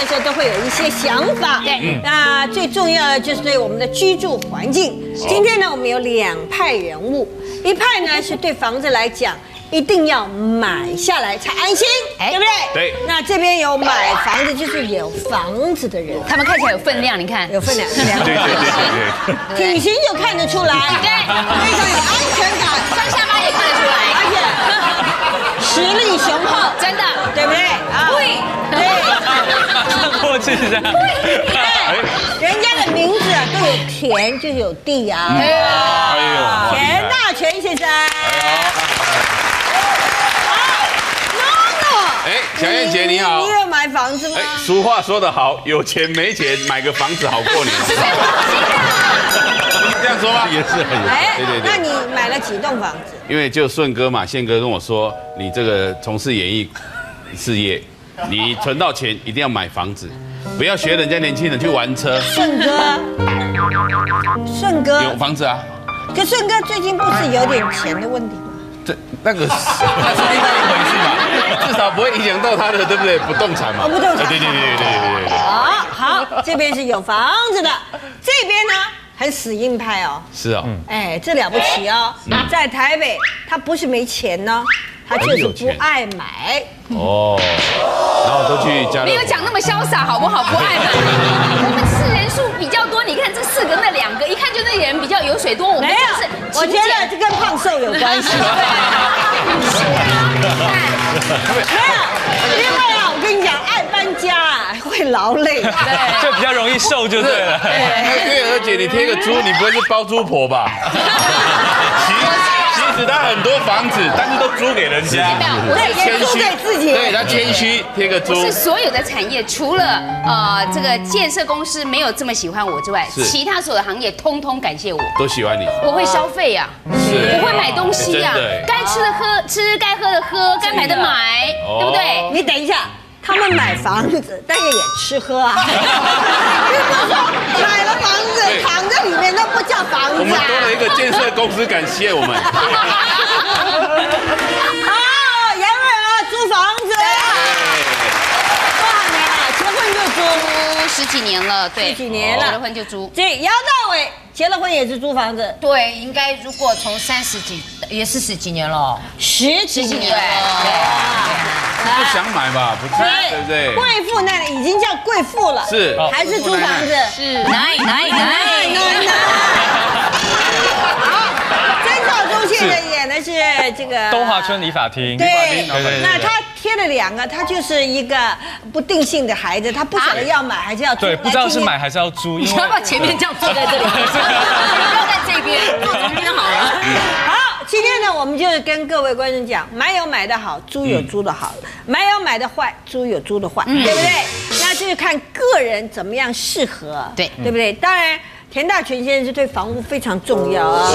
的时候都会有一些想法。对，那最重要的就是对我们的居住环境。今天呢，我们有两派人物，一派呢是对房子来讲。一定要买下来才安心，对不对？对。那这边有买房子，就是有房子的人，他们看起来有分量，你看有分量，对对对对对。体型就看得出来，对，非常有安全感，人家的名字都有田就有地啊。哎呦，田大全先生。哎，小燕姐你好，你有买房子吗？哎，俗话说得好，有钱没钱买个房子好过年。是这样说吗？也是很哎，对对对。那你买了几栋房子？因为就顺哥嘛，宪哥跟我说，你这个从事演艺事业，你存到钱一定要买房子，不要学人家年轻人去玩车。顺哥，顺哥有房子啊？可顺哥最近不是有点钱的问题吗？这那个 那是另外一回事嘛，至少不会影响到他的，对不对？不动产嘛。不动产。对对对对对对对。好，好，这边是有房子的，这边呢很死硬派哦。是啊。哎，这了不起哦，在台北他不是没钱呢，他就是不爱买。哦。然后都去家。没有讲那么潇洒好不好？不爱买。我们是人数比较多，你看这四个那两个，一看就那人比较油水多。我没有。我觉得这跟胖瘦有关系。没有，因为啊，我跟你讲，爱搬家会劳累，就比较容易瘦就对了。月娥姐，你贴个猪，你不会是包租婆吧？他很多房子，但是都租给人家。对，谦虚自己。对他谦虚，贴个租。是所有的产业，除了呃这个建设公司没有这么喜欢我之外，其他所有的行业通通感谢我。都喜欢你。我会消费呀，我会买东西呀，该吃的喝吃，该喝的喝，该买的买，对不对？你等一下。他们买房子，但是也吃喝啊。买了房子，躺在里面都不叫房子。我们多了一个建设公司，感谢我们。好，杨伟啊租房子。多少年了？结婚就租十几年了，对，十几年了，结了婚就租。这姚大伟结了婚也是租房子，对，应该如果从三十几也是十几年了，十几年了。不想买吧？不是，对不对？贵妇那已经叫贵妇了，是还是租房子？是奶奶奶奶奶。好，曾少忠现在演的是这个东华村理法厅。对，那他贴了两个，他就是一个不定性的孩子，他不晓得要买还是要租。对，不知道是买还是要租。你要把前面这样坐在这里，不要在这边，坐这边好了。好。今天呢，我们就是跟各位观众讲，买有买的好，租有租的好，买有买的坏，租有租的坏，对不对？那就是看个人怎么样适合，对对不对？当然，田大全先生是对房屋非常重要啊，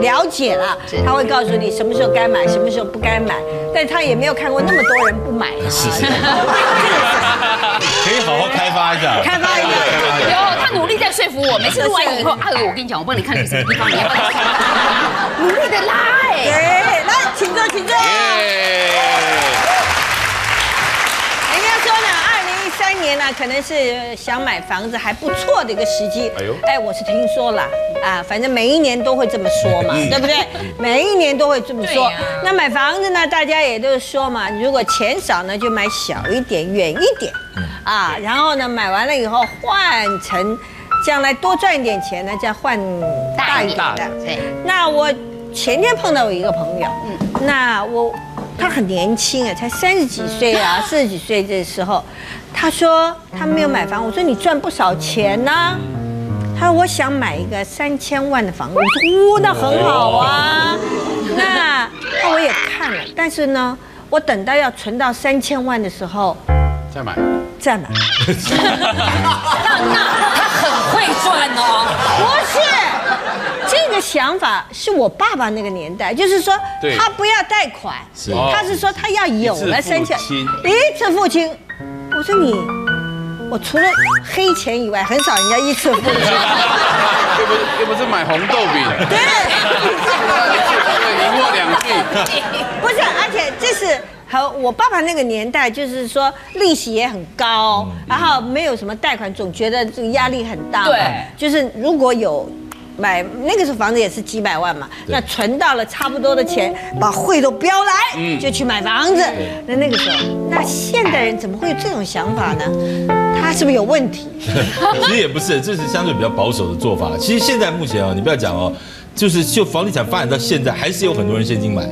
了解了，他会告诉你什么时候该买，什么时候不该买，但他也没有看过那么多人不买啊。是是。可以好好开发一下，开发一下。有，他努力在说服我，每次录完以后，阿娥，我跟你讲，我帮你看什么地方，你要努力的拉。对，来，请坐，请坐。人家说呢，二零一三年呢，可能是想买房子还不错的一个时机。哎呦，哎，我是听说了啊，反正每一年都会这么说嘛，对不对？每一年都会这么说。那买房子呢，大家也都说嘛，如果钱少呢，就买小一点、远一点，啊，然后呢，买完了以后换成将来多赚一点钱呢，再换大一点的。对，那我。前天碰到我一个朋友，嗯，那我他很年轻啊，才三十几岁啊，四十几岁的时候，他说他没有买房，我说你赚不少钱呢，他说我想买一个三千万的房子，我说哦，那很好啊，那那我也看了，但是呢，我等到要存到三千万的时候再买，再买，那那他很会赚哦，不是。这个想法是我爸爸那个年代，就是说他不要贷款，他是说他要有了三千，一次付清。我说你，我除了黑钱以外，很少人家一次付清。又不是又不是买红豆饼，对，一次付两句，不是，而且这是。和我爸爸那个年代，就是说利息也很高，然后没有什么贷款，总觉得这个压力很大。对，就是如果有。买那个时候房子也是几百万嘛，那存到了差不多的钱，把汇都标来，就去买房子。那那个时候，那现代人怎么会有这种想法呢？他是不是有问题？其实也不是，这是相对比较保守的做法。其实现在目前啊，你不要讲哦，就是就房地产发展到现在，还是有很多人现金买。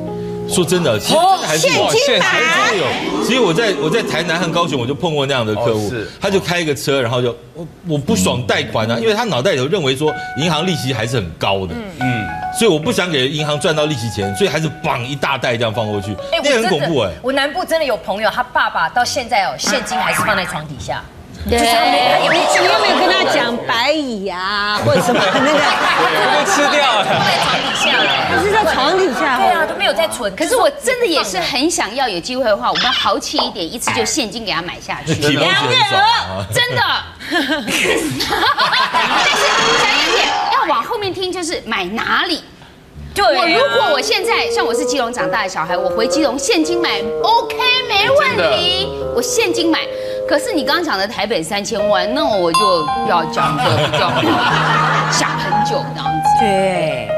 说真的，其实还是有，还是有。其实我在我在台南和高雄，我就碰过那样的客户，他就开一个车，然后就我我不爽贷款啊，因为他脑袋里头认为说银行利息还是很高的，嗯，所以我不想给银行赚到利息钱，所以还是绑一大袋这样放过去，那很恐怖哎。我南部真的有朋友，他爸爸到现在哦，现金还是放在床底下。对，你有没有跟他讲白蚁啊，或者什么那个？被吃掉了，在床底下，他是在床底下，对啊，都没有在存。可是我真的也是很想要有机会的话，我们豪气一点，一次就现金给他买下去。两月额，真的。但是讲一点要往后面听，就是买哪里？对，我如果我现在像我是基隆长大的小孩，我回基隆现金买，OK，没问题，我现金买。可是你刚刚讲的台北三千万，那我就要讲的比较 想很久这样子。对，不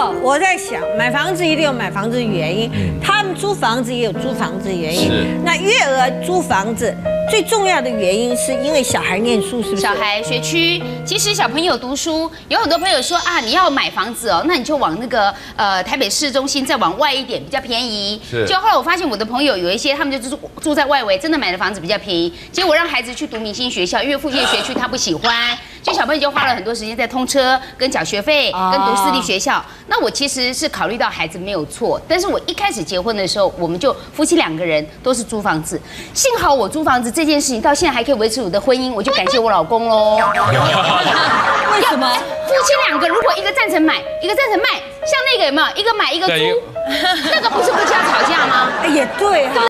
过我在想，买房子一定有买房子的原因，他们租房子也有租房子的原因。那月娥租房子。最重要的原因是因为小孩念书，是不是？小孩学区，其实小朋友读书，有很多朋友说啊，你要买房子哦，那你就往那个呃台北市中心再往外一点，比较便宜。是。就后来我发现我的朋友有一些，他们就住住在外围，真的买的房子比较便宜。结果让孩子去读明星学校，因为附近的学区他不喜欢。就小朋友就花了很多时间在通车、跟缴学费、跟读私立学校。那我其实是考虑到孩子没有错，但是我一开始结婚的时候，我们就夫妻两个人都是租房子。幸好我租房子这件事情到现在还可以维持我的婚姻，我就感谢我老公喽。为什么？夫妻两个如果一个赞成买，一个赞成卖，像那个有没有？一个买一个租，那个不是不就要吵架吗？也对。